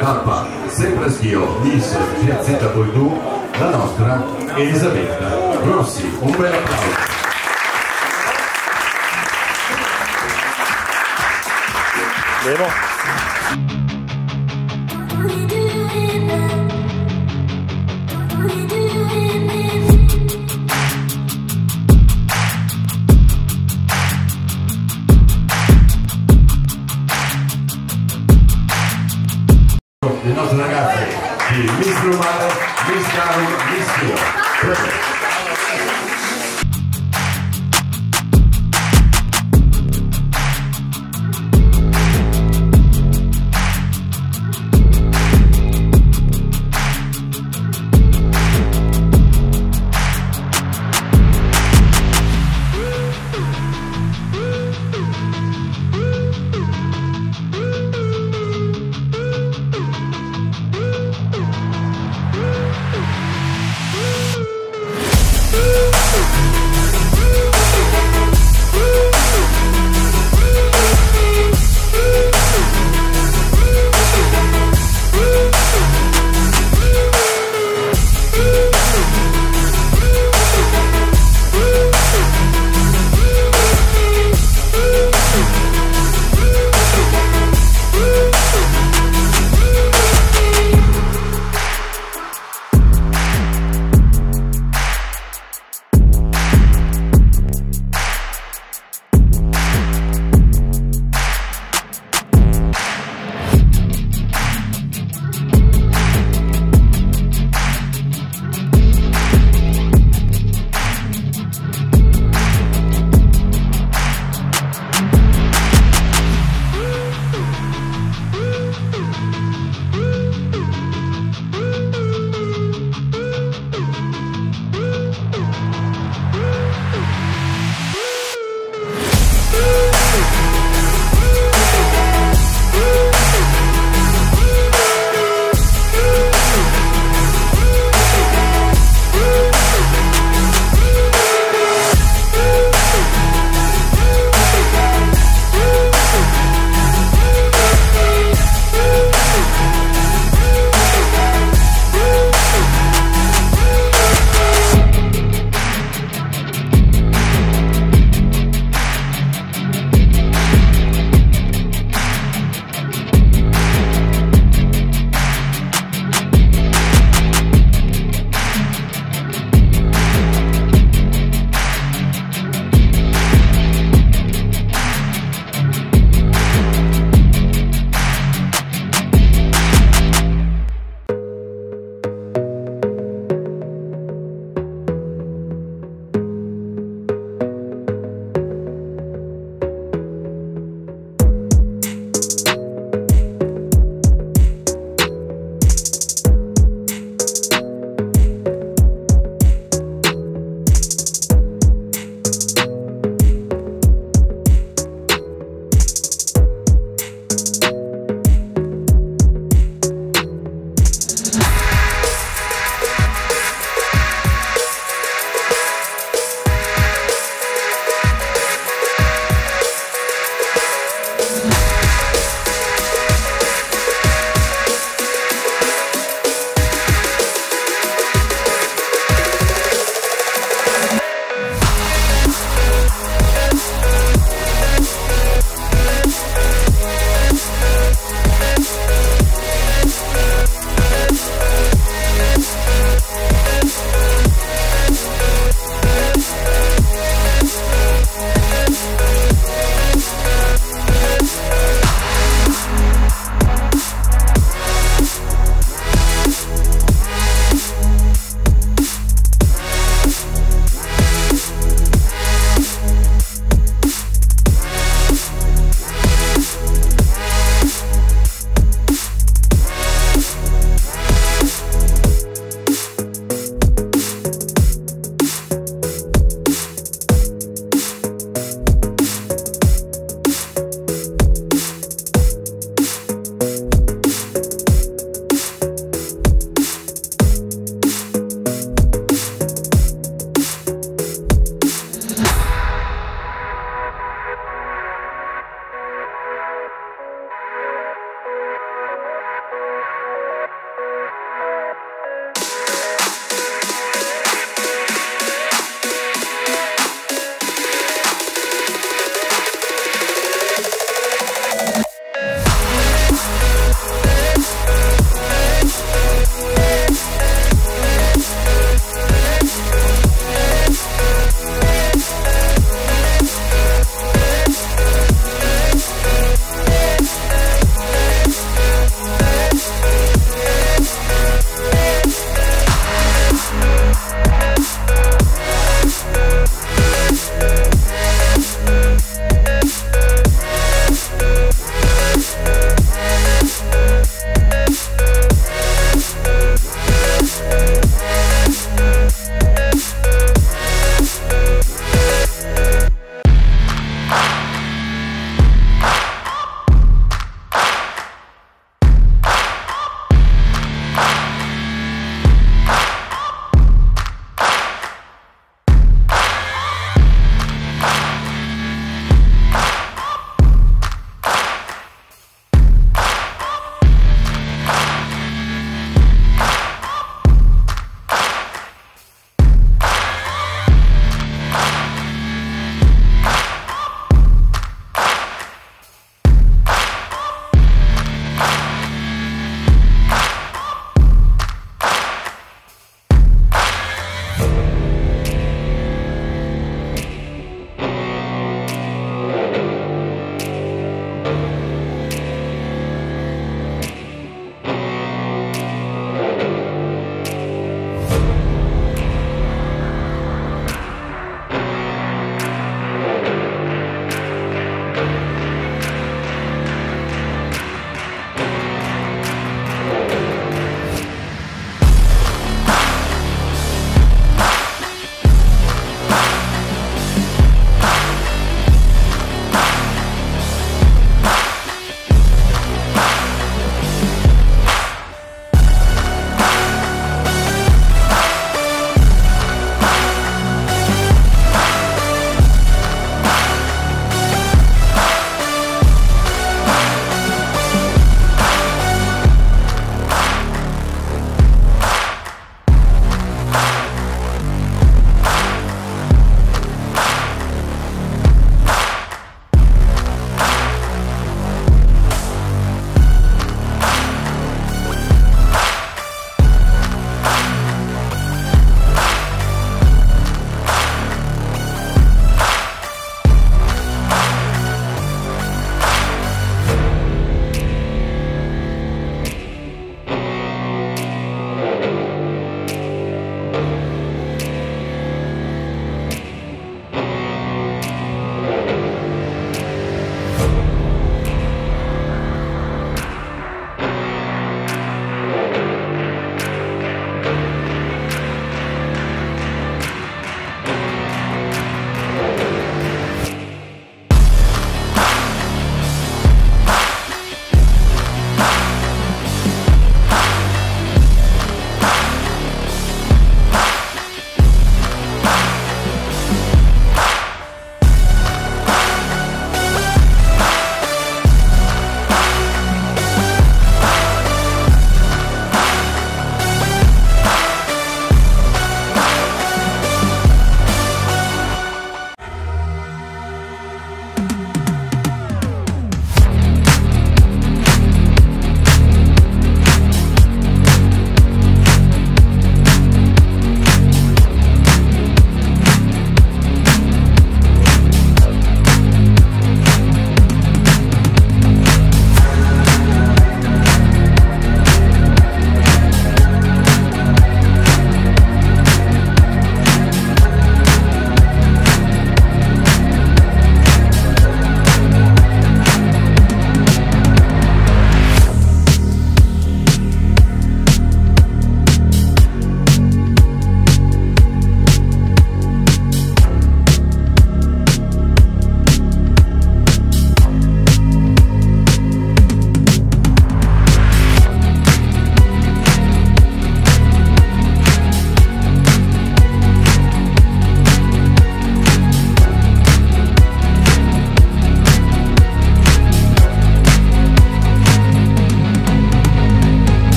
tappa sempre schio Miss Piazzetta poi tu la nostra Elisabetta Rossi un bel applauso Devo? Le nostre ragazze di Miss Romano, Miss Caro, Miss Schio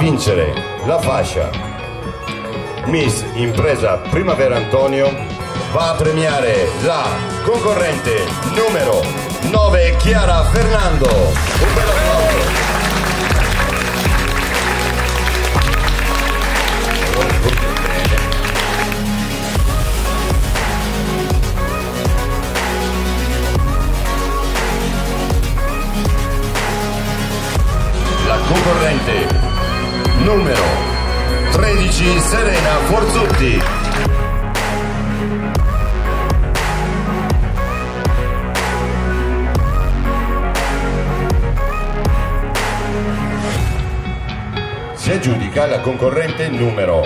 vincere la fascia Miss Impresa Primavera Antonio va a premiare la concorrente numero 9 Chiara Fernando. Un bel applauso. La concorrente numero 13 Serena Forzutti. Si aggiudica la concorrente numero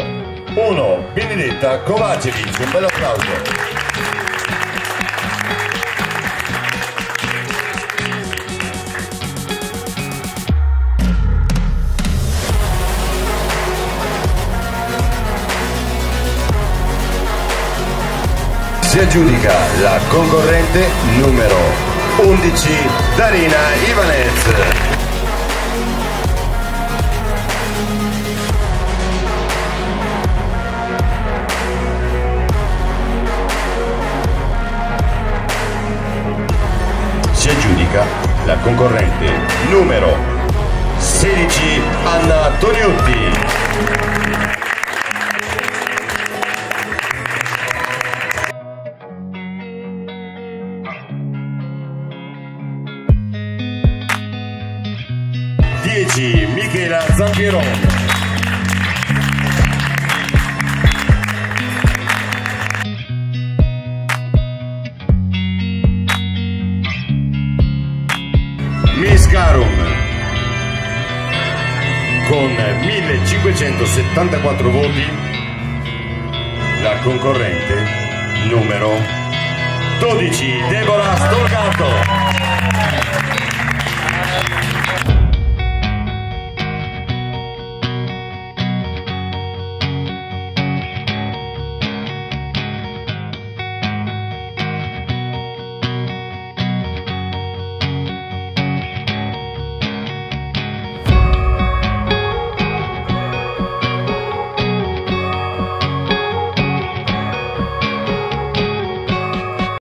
1 Benedetta Kovacevic. Un bel applauso. Si aggiudica la concorrente numero 11 Darina Ivanez. Si aggiudica la concorrente numero 16 Anna Toniutti. Dieci Michela Zampiron. Miss Carum con 1574 voti la concorrente numero 12 Deborah Stolgato